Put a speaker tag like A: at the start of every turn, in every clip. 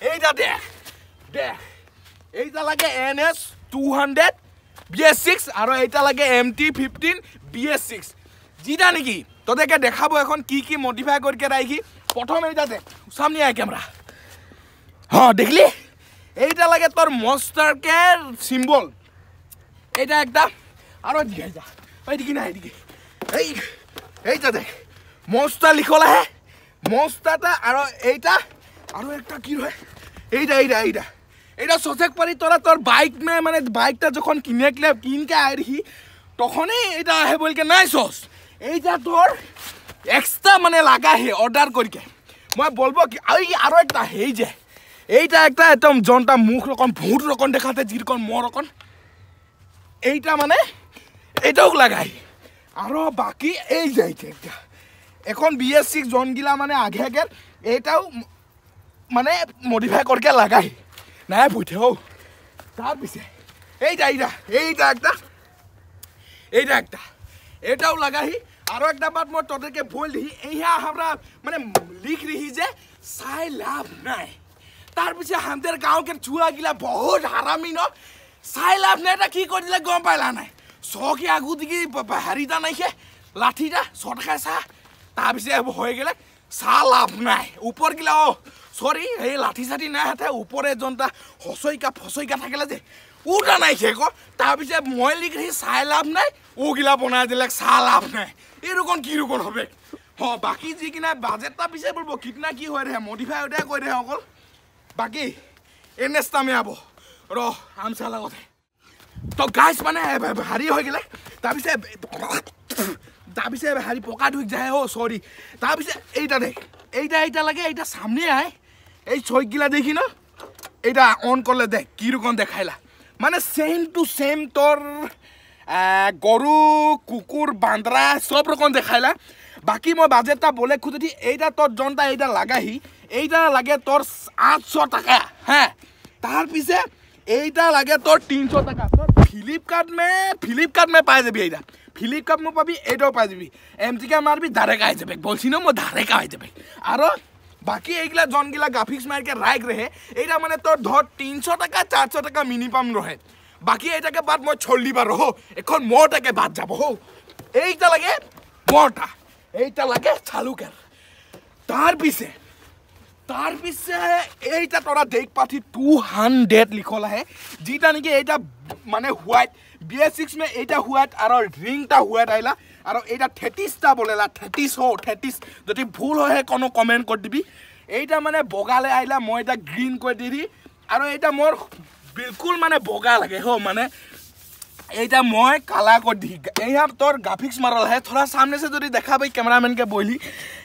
A: এইটা দেখ দেখ। এইটা লাগে N S two hundred B S six আৰু এইটা লাগে M T fifteen B S six যিটা নেকি? তোদেকে দেখাব এখন কি কি মডিফাই কৰিকে ৰাখি প্ৰথম এইটা দেখ সামনে আয় কেমেৰা হ, দেখলি? এইটা লাগে তোর মস্টারকে সিম্বল এইটা একটা। আরও এদিকে যা এইদিকে না এইদিকে এই, এইটা দেখ। মস্টার লিখল আহে মস্তাটা আর এইটা। আরও একটা কি রয়ে এইটা এইটা এইটা এটা সোচেক পারি তোরা তোর বাইক মে মানে বাইকটা যখন কিনে কিনে, কিনকে আইরহি, তখনই এটা আহে বলকে নাই সস এইটা তোর এক্সট্রা মানে লাগা হে অর্ডার করিকে। মই বলব কি এই আরও একটা এই যে। এইটা একটা একদম জনটা মুখ রকম, ভূত রকম দেখাতে, যেরকম মর রকম। এইটা মানে এইটাও লাগাই। আরও বাকি এই যে একটা এখন বি এস সিক্স জনগিলা মানে আগে আগে এইটাও মানে মডিফাই করকে লাগাই। নাই বুঝে ও তার পিছে এইটা এইটা এইটা একটা। এইটা একটা। এটাও লাগাহি। আরো একটা বাত মই তোদেরকে বলি এইয়া আমরা মানে লিখ রহি যে চাই লাভ নাই। তাৰ পিছে হামদেৰ গাঁৱকে চুৱাগিলা বহুত হাৰামি ন। চাই লাভ নাই এটা কি কৰি দিলে গম পাইলা নাই? চকি আগু দিকে হেৰিটা নাইকে লাঠিটা চট খাই চাহ। তাৰপিছে হৈ গেলে চাহ লাভ নাই। ওপৰ গিলা অ চৰি এই লাঠি চাঠি নাই হাতে ওপৰে জনটা হচইকা ফচইকা থাকিলে যে উটা নাইছে ক তাৰপিছে মই লিখি চাই লাভ নাই ওগিলা বনাই দিলে চাহ লাভ নাই। এইরকম কিরকম হবে? হ বাকি যিকিনা বাজেটটা পিছে বলবো কিতনা কি হয় রে মডিফাই ওটাই কই রে অকল। বাকি এনেস্তা আমি আব। র আমচা লগতে। তো গাইছ মানে হাৰি হৈ গ'লে তাৰপিছে তাৰপিছে হাৰি পকা ধুই যায় অ' চৰি। তাৰপিছে এইটা দেখ এইটা এইটা লাগে এইটা সামনে আয় এই চৈকগিলা দেখি ন? এইটা অন করলে দেখ, কীরকম দেখাইলা। মানে সেম টু সেম তোর গরু, কুকুর, বান্দরা, সব রকম দেখাইলা। বাকি মই বাজেটটা বলে খুঁজে এইটা তোর জনটা এইটা লাগাহি, এইটা লাগে তোর আটশো টাকা হ্যাঁ? তার পিছে এইটা লাগে তোর তিনশো টাকা। তোর ফ্লিপকার্ট মে ফ্লিপকার্ট মে পাই যাবি এইটা। ফ্লিপকার্ট মো পাবি, এইটাও পাই যাবি। এমটিকে মারবি ডাইরেক্ট আই যাবে। বলছি না মো ডাইরেক্ট আই যাবে। আর বাকি এইগুলা জনগিলা গ্রাফিক্স মারকে রাইক রহে এইটা মানে তোর ধর তিনশো টাকা চারশো টাকা মিনিমাম রহে বাকি এইটাকে বাদ মই চল্লিবার রহ এখন মোটাকে বাদ যাব হো। এইটা লাগে মোটা এইটা লাগে চালুকের তার পিছে তার পিছে এইটা তোরা দেখ পাঠি টু হান্ড্রেড লিখল আহে যেটা নাকি এইটা মানে হোয়াইট বি এস সিক্স মে এইটা হোয়াইট আর রিংটা হোয়াইট আইলা আর এইটা থেটিসটা বলেলা থেটিস হো থেটিস যদি ভুল হয় কোনো কমেন্ট করে দিবি। এইটা মানে বগালে আইলা মই এটা গ্রিন করে দিবি আর এইটা মোর বিলকুল মানে বগা লাগে হো মানে এইটা মই কালা করে দি এইয়া তোর গ্রাফিক্স মারাল হে। থোড়া সামনে সে যদি দেখা পাই ক্যামেরাম্যান কে বইলি।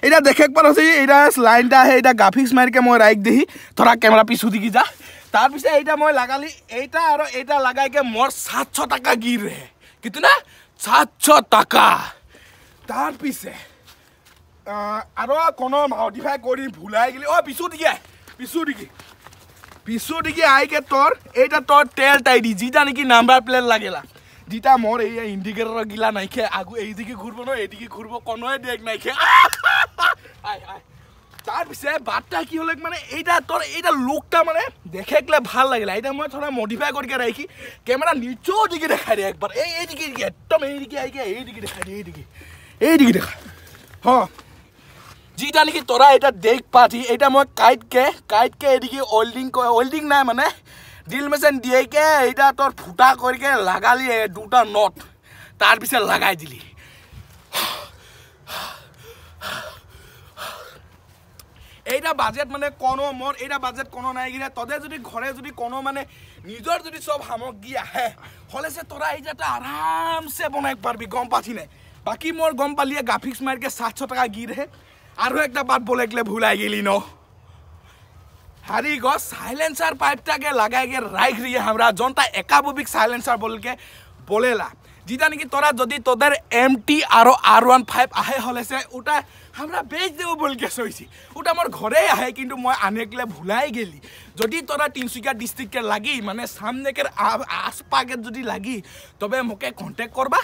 A: এটা দেখে পার হচ্ছে এইটা লাইনটা আহে এটা গ্রাফিক্স মারিকে মই রাইক দিহি। থোড়া ক্যামেরা পিছু দিকে যা। তার পিছে এইটা মই লাগালি এইটা আর এইটা লাগাইকে মোর সাতশো টাকা গির রে কিন্তু না টাকা তার পিছে আর কোনো মডিফাই করি ভুলাই গেলি ও পিছু দিকে পিছু দিকে পিছু দিকে আইকে তোর এইটা তোর তেল টাইডি যেটা নাকি নাম্বার প্লেট লাগেলা যেটা মোর এই ইন্ডিকেটর গিলা নাইখে আগু এইদিকে ঘুরবো না এইদিকে ঘুরবো কোনোই দেখ নাইখে আয় আয় তার পিছে বাটটা কি হলে মানে এইটা তোর এইটা লুকটা মানে দেখে গেলে ভাল লাগিলা। এটা মই থোড়া মডিফাই করিকে রাখি ক্যামেরা নিচেও দিকে দেখাই দিয়ে একবার এই এইদিকে এইদিকে একদম এইদিকে আইকে এইদিকে দেখাই দিয়ে এইদিকে এইদিকে দেখা হ্যাঁ যেটা নাকি তোরা এটা দেখ পাঠি এটা মই কাইটকে কাইটকে এদিকে ওয়েল্ডিং ওয়েল্ডিং নাই মানে ড্রিল মেশিন দিয়েকে এটা তোর ফুটা করিকে লাগালি দুটা নট তার পিছে লাগাই দিলি। এইটা বাজেট মানে কোনো মোর এইটা বাজেট কোনো নাই গিয়ে তদে যদি ঘরে যদি কোনো মানে নিজের যদি সব সামগ্রী আহে হলে সে তোরা এইটা আরামসে বনাই পারবি গম পাঠি নাই? বাকি মোর গম পালিয়ে গ্রাফিক্স মারকে সাতশো টাকা গিরে আরও একটা বাদ বলে গেলে ভুলাই গেলি ন। হারি গছ সাইলেন্সার পাইপটাকে লাগাই গে রাইখ রিয়ে আমরা জনটা একাববিক সাইলেন্সার বলকে বলেলা। যেটা নাকি তোরা যদি তোদের M T R R one five আহে হলে সে ওটা আমরা বেচ দেব বলকে শুয়েছি ওটা আমার ঘরে আহে কিন্তু মই আনেকলে ভুলাই গেলি। যদি তোরা তিনচুকিয়া ডিস্ট্রিক্টকে লাগি মানে সামনেকের আশপাকে যদি লাগি তবে মোকে কন্টেক্ট করবা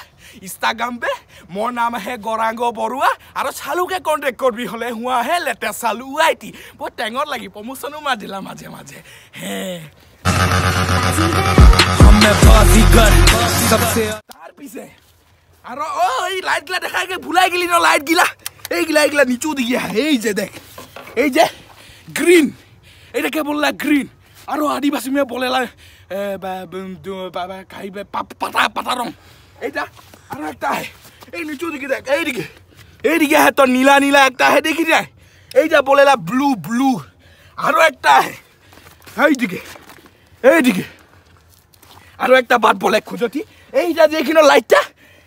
A: ইনস্টাগ্রাম পে মোর নাম আহে গৌরাঙ্গ বরুয়া আর চালুকে কন্টেক্ট করবি হলে হুয়া আহে লেটে চালু ওয়াই টি। বহু টেঙর লাগি প্রমোশনও
B: মাজিলা মাঝে মাঝে
A: হ্যাঁ পিছে। আৰু, অ, এই লাইট গিলা দেখাই গে ভুলাই গেলি ন লাইট গিলা এইগিলা এইগিলা নিচু দিকে এই যে, দেখ। এই যে গ্ৰীণ এইটাকে বললা গ্ৰীণ আৰু আদিবাসী মেয়ে বলেলা পাতা পাতা রং এইটা, আৰু একটা এই নিচু দিকে দেখ এইদিকে এইদিকে আহে তোর নীলা নীলা একটা আহে, দেখি যায়। এইটা বলেলা ব্লু ব্লু আৰু একটা এইদিকে এইদিকে আৰু একটা বাট বলে, খুঁজতি। এইটা দেখিনো লাইটটা?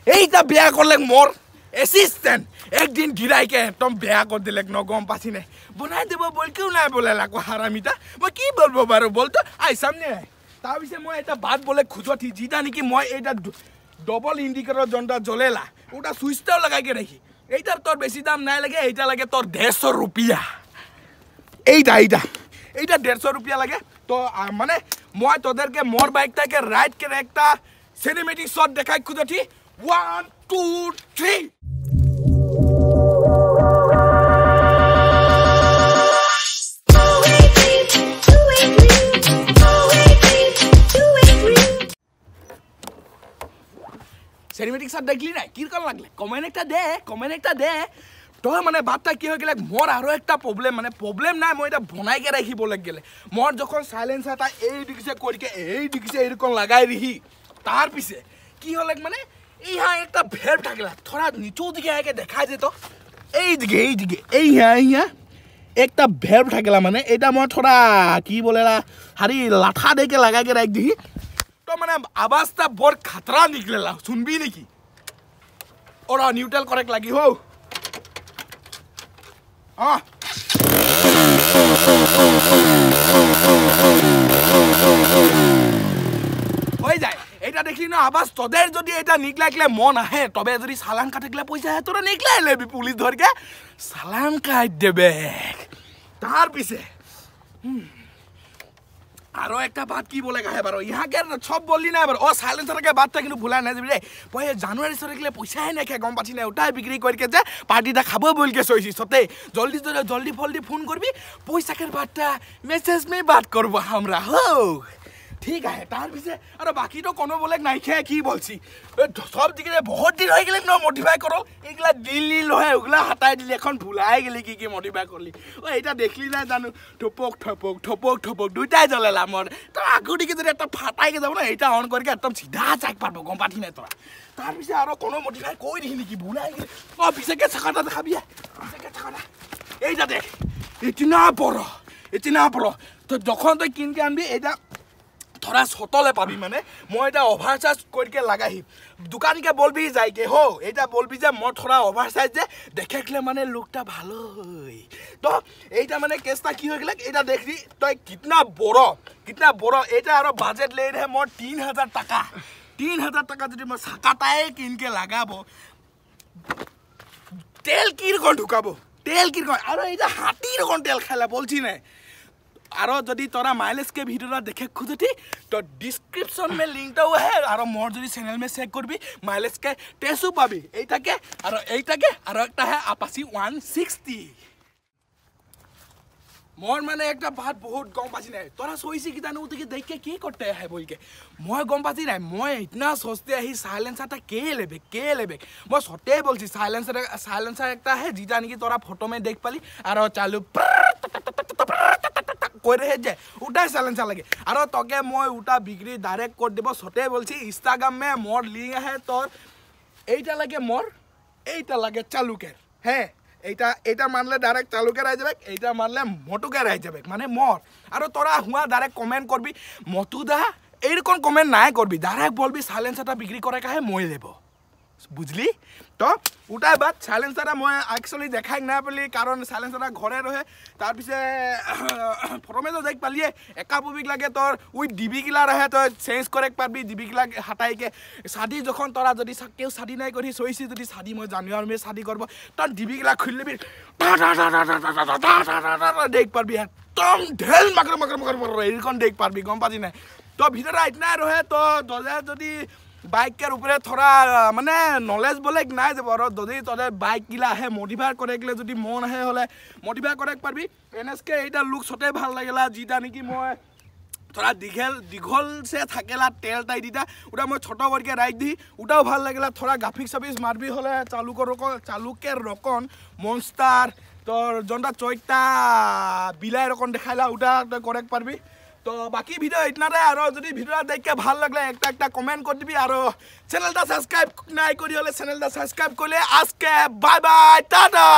A: এইটা বেয়া করলে মোর এসিস্ট্যান্ট একদিন গিরাইকে একদম বেয়া করে দিলে ন গম নাই বনাই দেব বলকেও নাই বলে লাকো হারামিটা মই কি বলবো বাৰু বলতো আই সামনে আই তাৰপিছত মই এটা বাট বলে খুঁজতি যিটা নেকি মই এইটা ডবল ইন্ডিকেটর যোনটা জ্বলেলা। ওটা সুইচটাও লাগাইকে রাখি এইটার তোর বেশি দাম নাই লাগে এইটা লাগে তোর দেড়শো রুপিয়া এইটা এইটা। এইটা দেড়শো রুপিয়া লাগে। তো মানে মই তোদেরকে মোর বাইকটাকে রাইড করে একটা সিনেমেটিক শট দেখাই খুঁজছি one two three cinematic shot দেখলি নাই? কিরকম লাগলে? কমেন্ট একটা দে কমেন্ট একটা দে। তই মানে বাটটা কি হৈ গেলে? মোৰ আৰু একটা প্ৰব্লেম মানে প্ৰব্লেম নাই মই এটা বনাইকে ৰাখিবলৈ গেলে। মোৰ যখন চাইলেঞ্চ এটা এই দিগিছে কৰিকে এই দিগিছে এইৰকম লাগাই ৰিহি তার পিছে। কি হলে মানে? ইহা একটা ভেব থাকিলা। থোড়া নিচু দিকে আগে দেখাই যেত এই দিকে এই হ্যাঁ এই হ্যাঁ একটা ভেব থাকিলা মানে এটা মই থোড়া কি বলে হারি লাঠা দেকে লাগাইকে রাখ দিহি। তো মানে আৱাজটা বৰ খাতৰা নিকলেলা, শুনবি নেকি? ওরা নিউট্রাল করেক্ট লাগি হো। Ah. হৈ যায়। এটা দেখলি ন? আৱাজ তোদের যদি এটা নিক লাগলে মন আহে তবে যদি চালান কাটিলে পয়সা তোরা নিকলাই লেবি পুলিশ ধরকে চালান কাট দেবে। তার পিছে আরো একটা বাত কি বলে গাহে বারো ইহাকে সব বললি না এবার ও সাইলেন্সারকে বাতটা কিন্তু ভুলাই নাই যাবি রে পয়ে জানুয়ারি সরে গেলে পয়সাই নেখে গম পাচ্ছি না? ওটাই বিক্রি করিকে যে পার্টিটা খাবো বলকে চইছি। সতে জলদি জলদি জলদি ফলদি ফোন করবি পয়সাকের বাতটা মেসেজ মে বাত করবো আমরা হো। ঠিক আছে তার পিছে আর বাকি তো কোনো বলে নাই খেয়ে কি বলছি? সব দিকে বহুত দিন হয়ে গেলে ন মডিফাই করল এগুলা দিল নীল হয় ওগুলা হাতাই দিলি এখন ভুলাই গেলি কি কি মডিফাই করলি ও এটা দেখলি না জানো? ঠপক ঠপক ঠপক ঠপক দুইটাই জ্বলেলা আমার তো আগু দিকে যদি একটা ফাটাইকে যাব না এটা অন করিকে একদম সিধা চাক পারবো গম পাঠি নাই তোরা তার পিছে আরো কোনো মডিফাই কই দেখি নাকি ভুলাই গেলি। ও পিছেকে চাকাটা দেখাবি পিছেকে চাকাটা এইটা দেখ ইতিনা বড় ইতিনা বড় তো যখন তুই কিনকে আনবি এটা ধৰা চটলে পাবি মানে। মই এটা অভাৰ চাৰ্জ কৰিকে লাগাহি। দোকানীকে বলবি যাইকে হো। এইটা বলবি যে মই থোড়া অভাৰ চাইজ যে দেখাইলে মানে লুকটা ভালো হয় তো এইটা মানে কেসটা কি হৈ গেলে এটা দেখবি তই কিতনা বড় কিতনা বড়। এইটা আৰু বাজেট লৈ ৰে মই তিন হাজাৰ টাকা। তিন হাজাৰ টাকা যদি মই চাকাটাই কিনকে লাগাব। তেল কিরকম ঢুকাবো? তেল কিরকম আর এইটা হাতি রকম তেল খেলা বলছি না? আৰু যদি তৰা মাইলেজ কে ভিডিঅ' দেখে খুজতি তো ডিছক্ৰিপশ্যন মে লিংকটো আহে আৰু মোৰ যদি চেনেল মে চেক কৰবি মাইলেজ কে টেষ্টো পাবি। এইটাকে আৰু এইটাকে আৰু এটা হে আপাচি ওৱান ছিক্সটি মোৰ মানে এটা ভাত বহুত গম পাইছি নাই। তৰা চৈছি কিজানো জানো তুমি দেখে কি কৰোঁতে আহে বহিকে মই গম পাইছি নাই মই ইতনা সস্তি আহি চাইলেঞ্চাৰ এটা কে লেবে কে লেবে? মই সতেই বলছি চাইলেঞ্চাৰ চাইলেঞ্চাৰ এটা আহে যেতিয়া নেকি তৰা ফটো মে দেখ পালি আৰু চালো করে যে ওটাই সাইলেন্সার লাগে আর তোকে মই ওটা বিক্রি ডাইরেক্ট করে দেব সতে বলছি ইনস্টাগ্রাম মোর লিঙ্ক আহে তোর এইটা লাগে মোর এইটা লাগে চালুকের হ্যাঁ এইটা এইটা মানলে ডাইরেক্ট চালুকের আই যাবে, এইটা মানলে মটুকের আই যাবে মানে মর আর তোরা হুয়া ডাইরেক্ট কমেন্ট করবি মটু দা এইরকম কমেন্ট নাই করবি ডাইরেক্ট বলবি সাইলেন্সারটা বিক্রি করে কাহে মই দেব। বুঝলি তো ওটাই বাদ সাইলেন্সাৰটা মই একচুয়ালি দেখাই না পেলি কাৰণ সাইলেন্সাৰটা ঘৰে ৰহে তাৰপিছে প্ৰথমে তো দেখ পালিয়ে একা পুবিক লাগে তোর ওই ডিবি গিলা রহে তই চেঞ্জ করে পারবি ডিবি গিলা হাতাইকে শাদি যখন তোরা যদি কেউ শাদি নাই করি সইছি যদি শাদি মই জানুয়ারি মে শাদি করব তোর ডিবি গিলা খুলি লবি দেখ পারবি একদম ঢেল মাকর মাকর মাকর এইরকম দেখ পারবি গম পাবি নাই তো ভিতরে আইটনাই রহে তো দলে যদি বাইকের উপরে থোড়া মানে নলেজ বলে নাই যাব আর যদি তোদের বাইক গিলা আহে মডিফাই করে গেলে যদি মন আহে হলে মডিফাই করে পারবি কে এইটা লুক সতে ভাল লাগিলা যেটা নাকি মই থোড়া দীঘল দীঘল সে থাকেলা তেল টাই দিটা ওটা মই ছোট করকে রাইড দি ওটাও ভাল লাগিলা। থোড়া গ্রাফিক সাফিক্স মারবি হলে চালুকের রকম চালুকের রকম মনস্টার তোর যোনটা চৈতা বিলাই রকম দেখাইলা ওটা তই করে পারবি তো বাকি ভিডিও ইতনাতে আর যদি ভিডিওটা দেখে ভালো লাগলে একটা একটা কমেন্ট করে দিবি আর চ্যানেলটা সাবস্ক্রাইব নাই করি হলে চ্যানেলটা সাবস্ক্রাইব করলে আজকে বাই বাই টাটা!